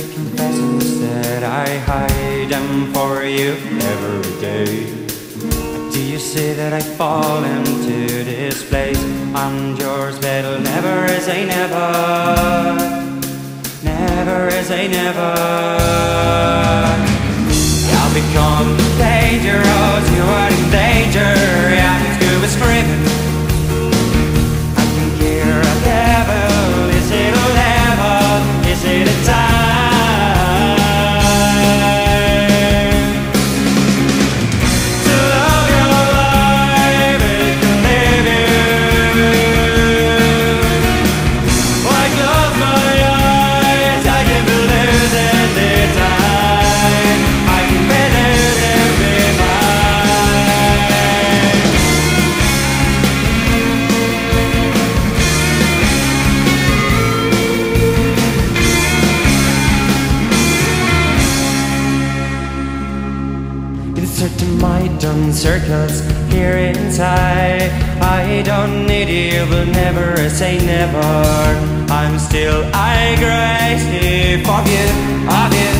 the confessions that I hide them for you every day. Do you see that I fall into this place? I'm yours, but I'll never as I never. Never as I never. I'll become. Circles here inside. I don't need you, will never say never. I'm still I crazy for you, of you.